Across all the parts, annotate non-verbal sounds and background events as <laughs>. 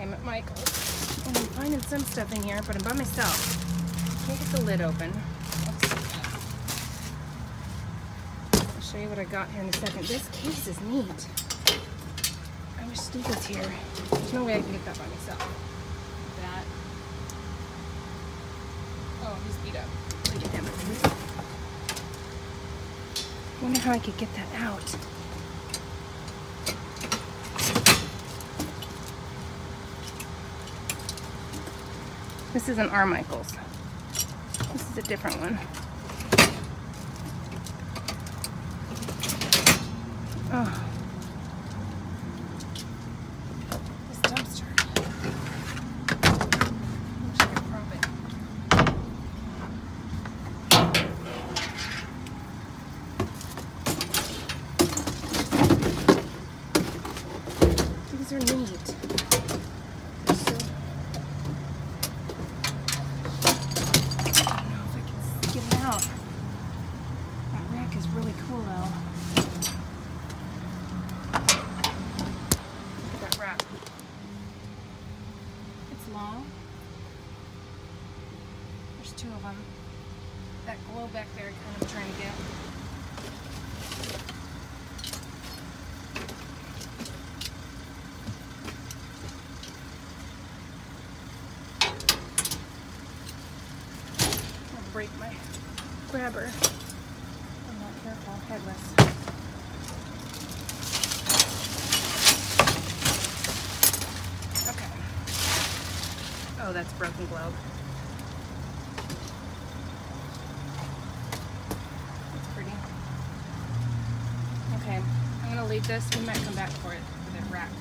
I'm at Michael's. And I'm finding some stuff in here, but I'm by myself. Can't get the lid open. I'll show you what I got here in a second. This case is neat. I wish Steve was here. There's no way I can get that by myself. That. Oh, he's beat up. Look at him. I wonder how I could get that out. This isn't our Michael's. This is a different one. Oh. This dumpster. Wish I could prop it. These are neat. They're so I don't know if I can get it out. That rack is really cool though. Look at that rack. It's long. There's two of them. That glow back there kind of trying to get. I'll break my grabber. I'm not careful, headless. Okay. Oh, that's broken globe. That's pretty. Okay, I'm gonna leave this. We might come back for it with it wrapped.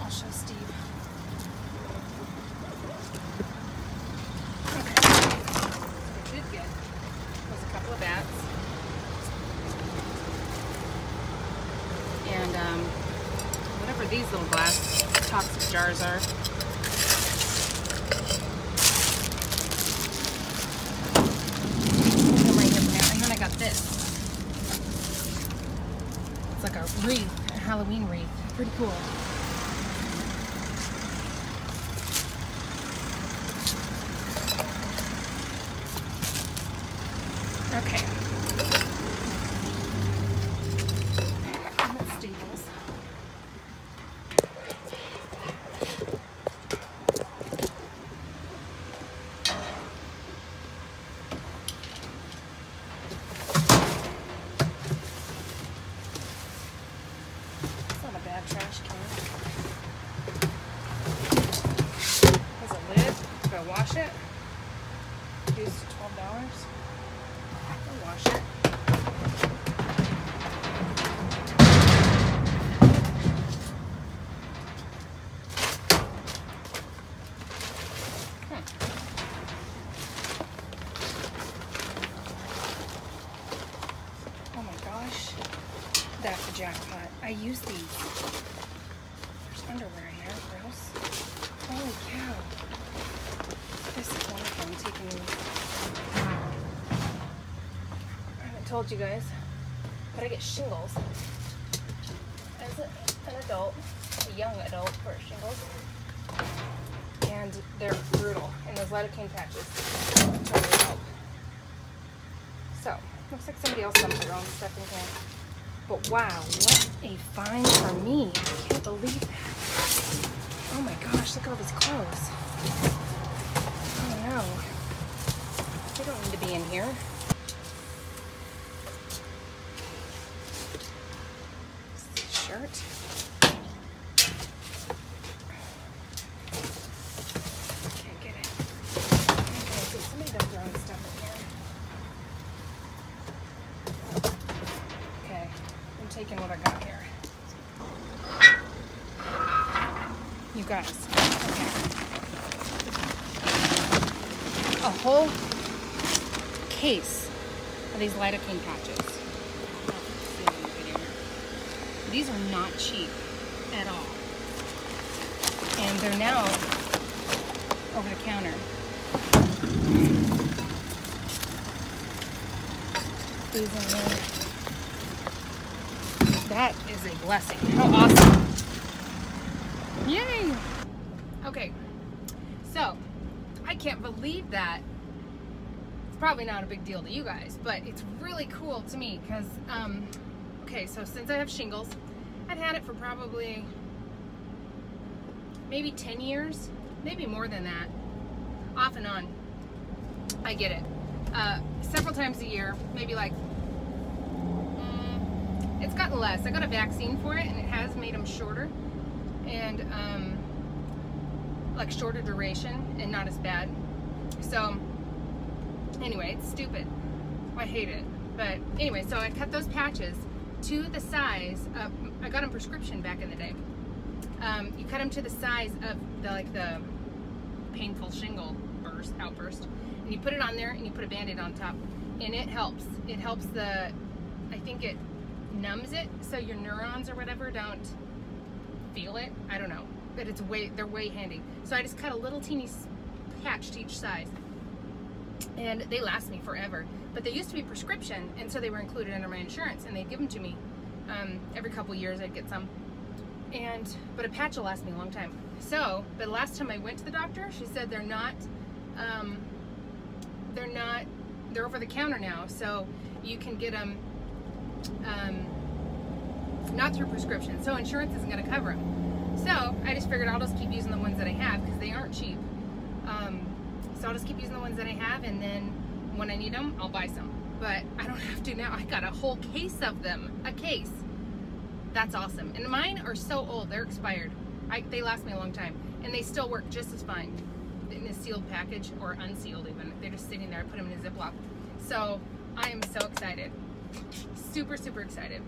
I'll show Steve. Okay. What we did get was a couple of bats. And um, whatever these little glass toxic jars are. And then I got this. It's like a wreath, a Halloween wreath. Pretty cool. Okay. I'm at Staples. Trash can. Has a lid. Gotta wash it. Used twelve dollars. I'll wash it. Hmm. Oh my gosh. That's a jackpot. I use these. There's underwear here, gross. Holy cow. This is wonderful. I'm taking I haven't told you guys, but I get shingles as a, an adult, a young adult for shingles. And they're brutal. And those lidocaine patches totally help. So, looks like somebody else dumped their own stuff in here. But wow, what a find for me. I can't believe that. Oh my gosh, look at all these clothes. Oh no. They don't need to be in here. Shirt. Can't get it. Okay, so somebody dumped their own stuff in here. Okay, I'm taking what I got here. You guys, okay. A whole case of these lidocaine patches. These are not cheap at all. And they're now over the counter. These new. That is a blessing. How awesome. Yay! Okay, so I can't believe that. Probably not a big deal to you guys, but it's really cool to me because, um, okay, so since I have shingles, I've had it for probably maybe 10 years, maybe more than that, off and on. I get it. Uh, several times a year, maybe like, mm, it's gotten less. I got a vaccine for it and it has made them shorter and um, like shorter duration and not as bad. So anyway, it's stupid. I hate it. But anyway, so I cut those patches to the size of, I got them prescription back in the day. Um, you cut them to the size of the like the painful shingle burst outburst, and you put it on there and you put a band-aid on top, and it helps. It helps the, I think it numbs it so your neurons or whatever don't feel it. I don't know, but it's way they're way handy. So I just cut a little teeny patch to each size, and they last me forever. But they used to be prescription, and so they were included under my insurance, and they'd give them to me um, every couple years. I'd get some, and but a patch will last me a long time. So, but last time I went to the doctor, she said they're not, um, they're not, they're over the counter now, so you can get them. Um, not through prescription, so insurance isn't going to cover them. So I just figured I'll just keep using the ones that I have because they aren't cheap. So I'll just keep using the ones that I have, and then when I need them, I'll buy some. But I don't have to now. I got a whole case of them, a case. That's awesome. And mine are so old; they're expired. I, they last me a long time, and they still work just as fine in a sealed package or unsealed even. They're just sitting there. I put them in a Ziploc. So I am so excited. Super, super excited.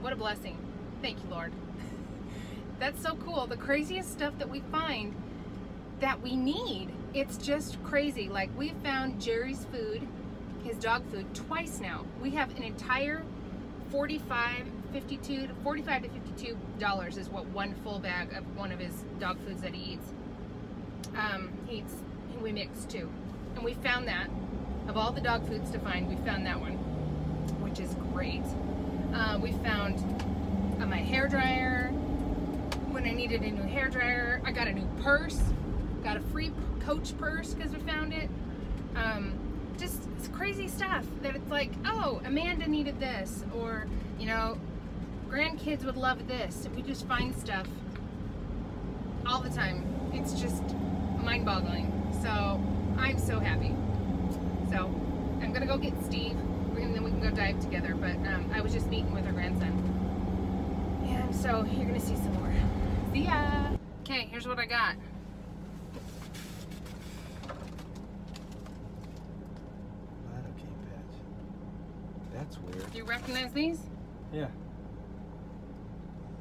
What a blessing. Thank you, Lord. <laughs> That's so cool. The craziest stuff that we find that we need. It's just crazy. Like we found Jerry's food, his dog food, twice now. We have an entire 45 52 to 45 to 52 dollars is what one full bag of one of his dog foods that he eats. Um, he eats we mix too. And we found that. Of all the dog foods to find we found that one which is great. Uh, we found uh, my hair dryer. When I needed a new hair dryer I got a new purse got a free coach purse because we found it um, just it's crazy stuff that it's like oh Amanda needed this or you know grandkids would love this. We just find stuff all the time. It's just mind-boggling. So I'm so happy. So I'm gonna go get Steve, and then we can go dive together. But um, I was just meeting with our grandson, and so you're gonna see some more. See ya. Okay, here's what I got. Lidocaine patch. That's weird. Do you recognize these? Yeah.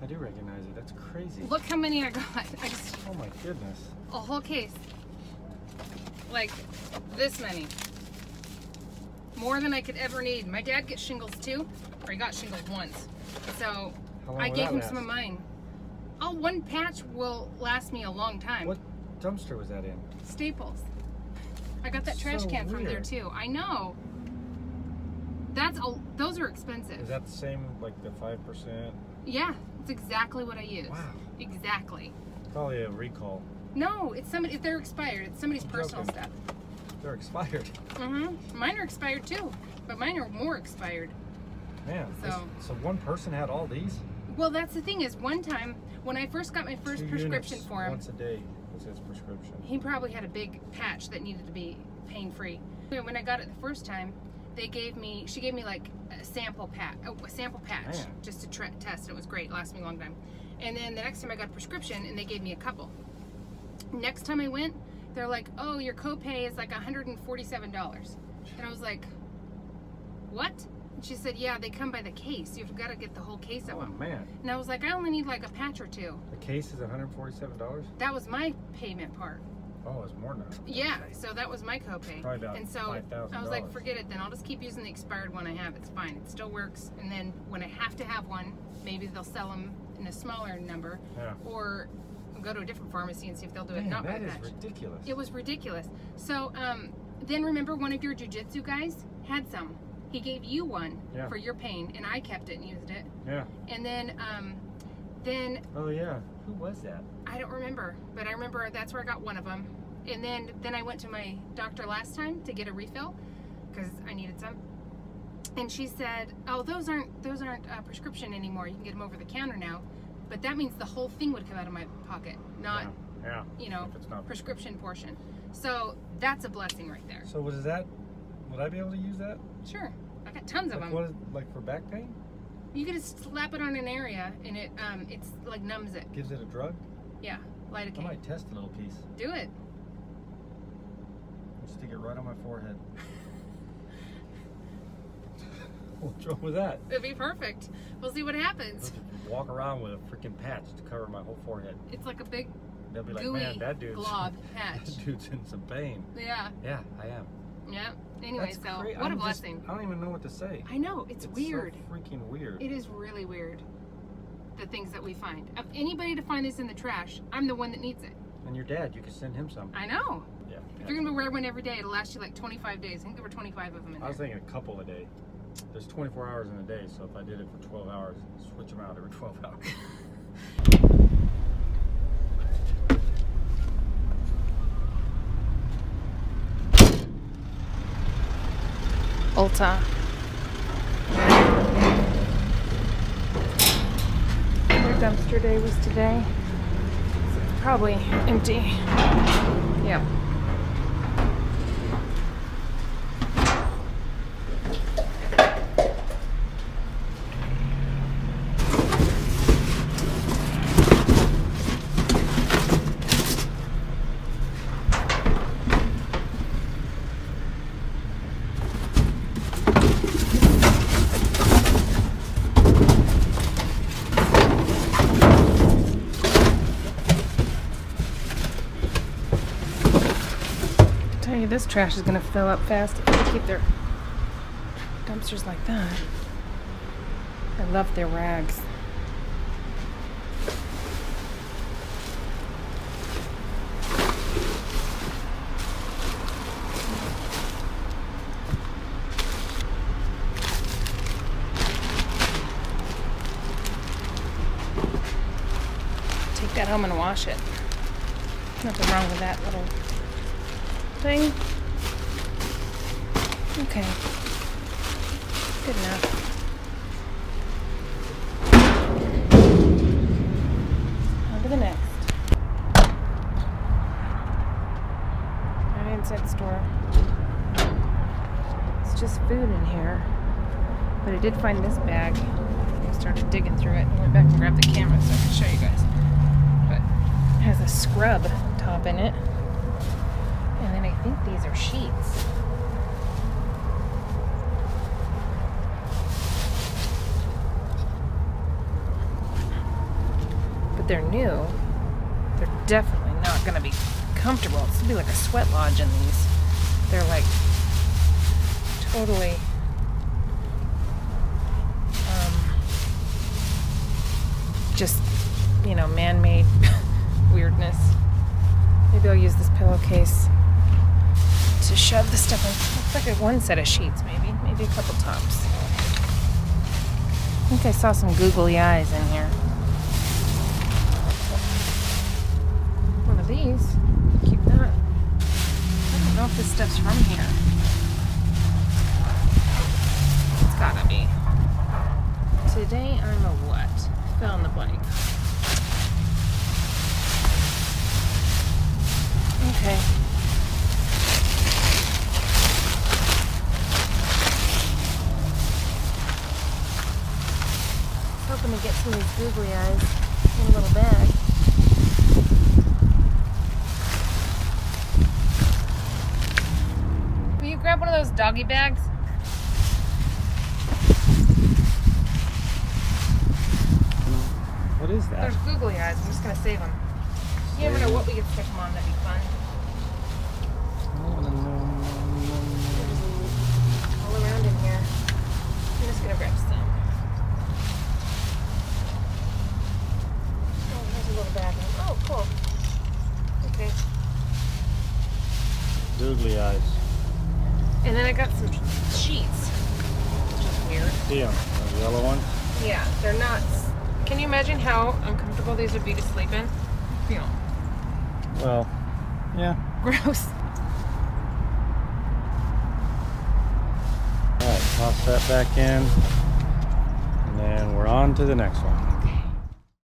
I do recognize it. That's crazy. Look how many I got. <laughs> I just Oh my goodness. a whole case. Like this many. More than I could ever need. My dad gets shingles too, or he got shingles once. So I gave him last? some of mine. Oh, one patch will last me a long time. What dumpster was that in? Staples. I got that trash So can from there too. I know. That's a, those are expensive. Is that the same, like the 5%? yeah, it's exactly what I use. Wow. Exactly. Probably a recall. No, it's somebody. If They're expired. It's somebody's I'm personal joking. stuff. They're expired. Mm-hmm. Mine are expired too, but mine are more expired. Man. this- So- so one person had all these? Well, that's the thing is, one time when I first got my first Two prescription units for him, Once a day was his prescription. he probably had a big patch that needed to be pain free. When I got it the first time, they gave me, she gave me like a sample patch, oh, a sample patch, Man. just to test. It was great, it lasted me a long time. And then the next time I got a prescription, and they gave me a couple. Next time I went, they're like, "Oh, your copay is like $147," and I was like, "What?" And she said, "Yeah, they come by the case. You've got to get the whole case of Oh them." man. And I was like, "I only need like a patch or two. The case is $147? That was my payment part. Oh, it's more than that. Yeah, so that was my copay. Probably about and so $5,000. I was like, forget it then. I'll just keep using the expired one I have. It's fine. It still works. And then when I have to have one, maybe they'll sell them in a smaller number Yeah. or go to a different pharmacy and see if they'll do it Man, not by that is patch. ridiculous. It was ridiculous. So um, then remember one of your jujitsu guys had some. He gave you one Yeah. for your pain and I kept it and used it. yeah. And then um, then Oh yeah. Who was that? I don't remember, but I remember that's where I got one of them. And then then I went to my doctor last time to get a refill because I needed some. And she said, "Oh, those aren't those aren't uh, prescription anymore. You can get them over the counter now." But that means the whole thing would come out of my pocket, not Yeah. you know prescription portion. So that's a blessing right there. So what is that? Would I be able to use that? Sure, I got tons of them. what is like for back pain? You can just slap it on an area and it um it's like numbs it. Gives it a drug? Yeah, I might test a little piece. Do it. I'll stick it right on my forehead. <laughs> What's wrong with that? It'd be perfect. We'll see what happens. Walk around with a freaking patch to cover my whole forehead. It's like a big They'll be like, man, that dude's glob <laughs> patch. that dude's in some pain. Yeah, Yeah, I am. Yeah. Anyway, That's so what a I'm just- blessing. I don't even know what to say. I know it's, so weird. freaking weird. It is really weird. The things that we find. Of anybody to find this in the trash, I'm the one that needs it. And your dad, you could send him some. I know. Yeah. If you're gonna wear one every day, it'll last you like 25 days. I think there were 25 of them in I was thinking a couple a day. There's 24 hours in a day, so if I did it for 12 hours, switch them out every 12 <laughs> hours. <laughs> Ulta. Their dumpster day was today. So probably empty. Yep. This trash is gonna fill up fast if they keep their dumpsters like that. I love their rags. Take that home and wash it. Nothing wrong with that little thing. Okay. Good enough. On to the next. Right inside the store. It's just food in here. But I did find this bag. I started digging through it and went back and grabbed the camera so I can show you guys. But it has a scrub top in it. I think these are sheets. But they're new. They're definitely not going to be comfortable. It's going to be like a sweat lodge in these. They're like totally um, just, you know, man made <laughs> weirdness. Maybe I'll use this pillowcase to shove the stuff in. Looks like one set of sheets, maybe. Maybe a couple tops. I think I saw some googly eyes in here. One of these. Keep that. I don't know if this stuff's from here. It's gotta be. Today I'm a what? Fill in the blank. Okay. Hoping to get some of these googly eyes in a little bag. Will you grab one of those doggy bags? What is that? There's googly eyes. I'm just gonna save them. You never know what we could stick them on. That'd be fun. All around in here. I'm just gonna grab some. Oh, there's a little bag. Oh, cool. Okay. Googly eyes. And then I got some sheets. Which is weird. See 'em. The yellow ones. Yeah, they're not. Can you imagine how uncomfortable these would be to sleep in? Feel. Well, yeah. <laughs> gross. All right, toss that back in, and then we're on to the next one.